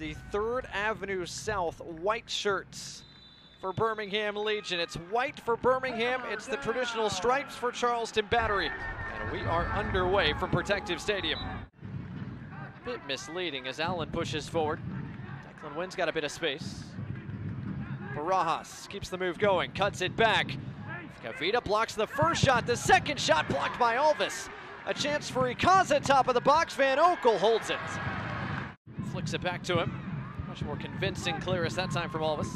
the 3rd Avenue South white shirts for Birmingham Legion. It's white for Birmingham, it's the traditional stripes for Charleston Battery. And we are underway from Protective Stadium. Bit misleading as Allen pushes forward. Declan Wynn's got a bit of space. Barajas keeps the move going, cuts it back. Kavita blocks the first shot, the second shot blocked by Alvis. A chance for Ycaza, top of the box. Van Oekel holds it. Flicks it back to him. Much more convincing clearance that time from Alvis.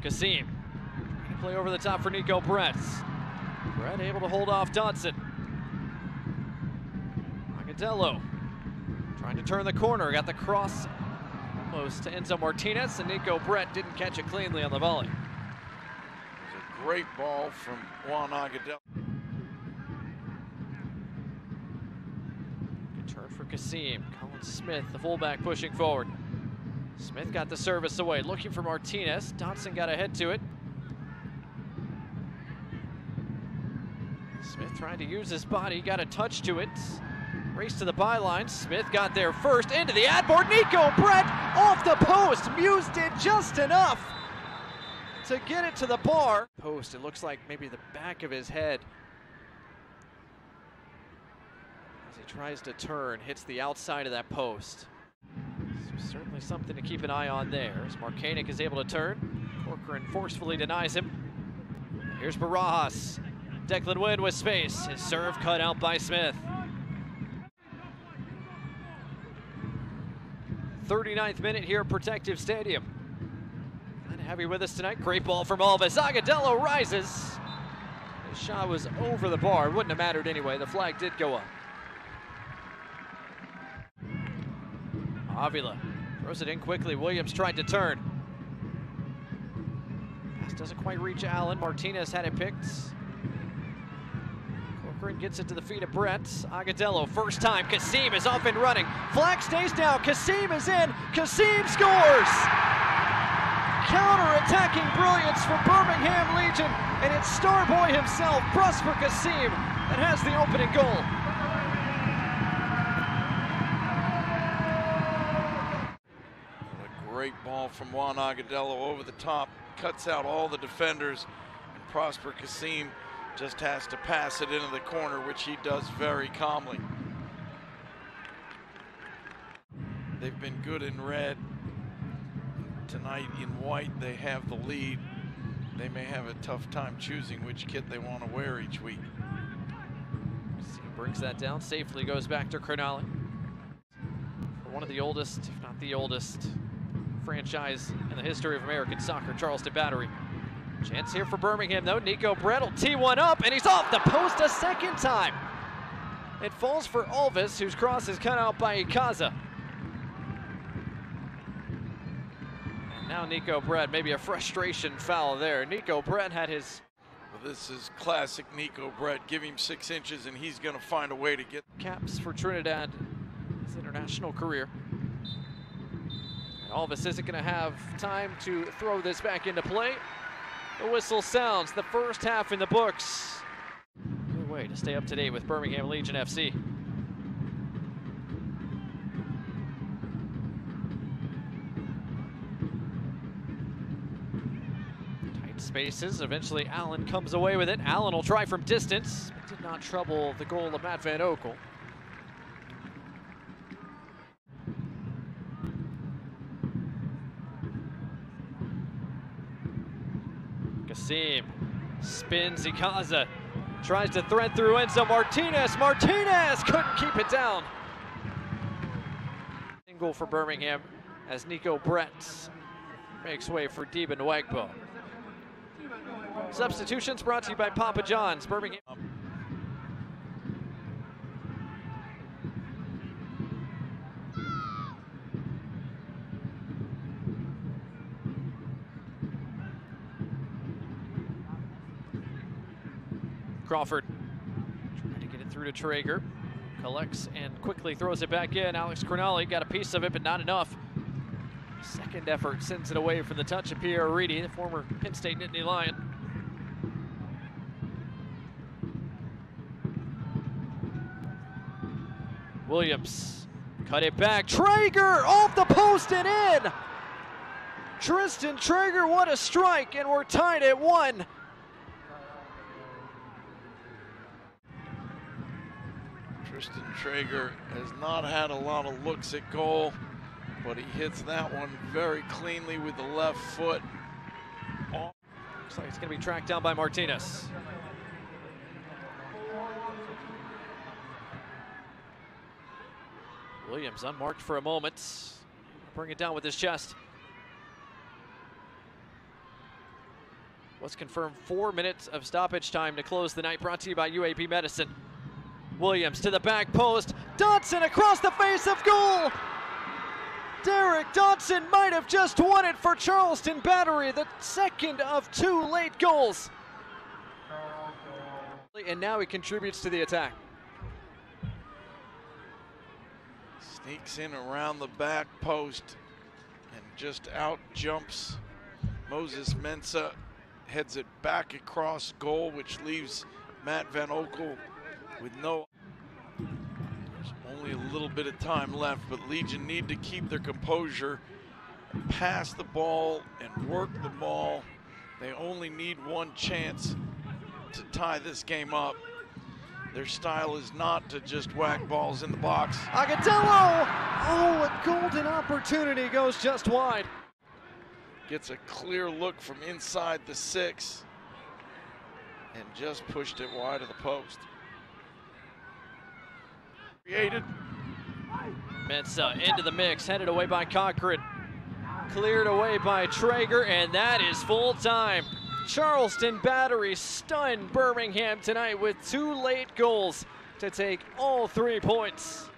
Kasim. Play over the top for Neco Brett. Brett able to hold off Dodson. Agudelo trying to turn the corner. Got the cross almost to Enzo Martinez, and Neco Brett didn't catch it cleanly on the volley. It was a great ball from Juan Agudelo. Good turn for Kasim. Colin Smith, the fullback, pushing forward. Smith got the service away, looking for Martinez. Dodson got ahead to it. Smith trying to use his body, got a touch to it. Race to the byline. Smith got there first, into the ad board. Neco Brett off the post. Muse did just enough to get it to the bar. Post, it looks like maybe the back of his head as he tries to turn, hits the outside of that post. So certainly something to keep an eye on there as Markanich is able to turn. Corcoran forcefully denies him. Here's Barajas. Declan Wynn with space. His serve cut out by Smith. 39th minute here at Protective Stadium. Glad to have you with us tonight. Great ball from Alvis. Agudelo rises. The shot was over the bar. Wouldn't have mattered anyway. The flag did go up. Avila throws it in quickly. Williams tried to turn. Pass doesn't quite reach Allen. Martinez had it picked. Corcoran gets it to the feet of Brett. Agudelo, first time. Kasim is up and running. Flag stays down. Kasim is in. Kasim scores! Counter-attacking brilliance for Birmingham Legion, and it's Starboy himself, Prosper Kasim, that has the opening goal. A great ball from Juan Agudelo over the top, cuts out all the defenders, and Prosper Kasim just has to pass it into the corner, which he does very calmly. They've been good in red. Tonight in white, they have the lead. They may have a tough time choosing which kit they want to wear each week. Brings that down safely, goes back to Cronulla. One of the oldest, if not the oldest, franchise in the history of American soccer, Charleston Battery. Chance here for Birmingham, though. Neco Brett will tee one up, and he's off the post a second time. It falls for Alvis, whose cross is cut out by Ycaza. And now Neco Brett, maybe a frustration foul there. Neco Brett had his Well, this is classic Neco Brett. Give him six inches, and he's going to find a way to get. caps for Trinidad his international career. Alvis isn't going to have time to throw this back into play. The whistle sounds, the first half in the books. Good way to stay up to date with Birmingham Legion FC. Tight spaces, eventually Allen comes away with it. Allen will try from distance, but did not trouble the goal of Matt Van Oekel. Kasim spins Ycaza, tries to thread through Enzo Martinez. Martinez couldn't keep it down. Single for Birmingham as Neco Brett makes way for Deben Wagbo. Substitutions brought to you by Papa John's, Birmingham. Crawford trying to get it through to Trager. Collects and quickly throws it back in. Alex Crognale got a piece of it, but not enough. Second effort sends it away from the touch of Pierre Reedy, the former Penn State Nittany Lion. Williams Cut it back. Trager off the post and in. Tristan Trager, what a strike, and we're tied at one. Tristan Trager has not had a lot of looks at goal, but he hits that one very cleanly with the left foot. Looks like it's going to be tracked down by Martinez. Williams unmarked for a moment. Bring it down with his chest. What's confirmed four minutes of stoppage time to close the night, brought to you by UAP Medicine. Williams to the back post. Dodson across the face of goal. Derek Dodson might have just won it for Charleston Battery, the second of two late goals. And now he contributes to the attack. Sneaks in around the back post and just out jumps Moses Mensah. Heads it back across goal, which leaves Matt Van Oekel with no. There's only a little bit of time left, but Legion need to keep their composure, pass the ball, and work the ball. They only need one chance to tie this game up. Their style is not to just whack balls in the box. Agudelo! Oh, a golden opportunity goes just wide. Gets a clear look from inside the six and just pushed it wide of the post. Created. Mensah into the mix, headed away by Cochran. Cleared away by Trager, and that is full time. Charleston Battery stunned Birmingham tonight with two late goals to take all three points.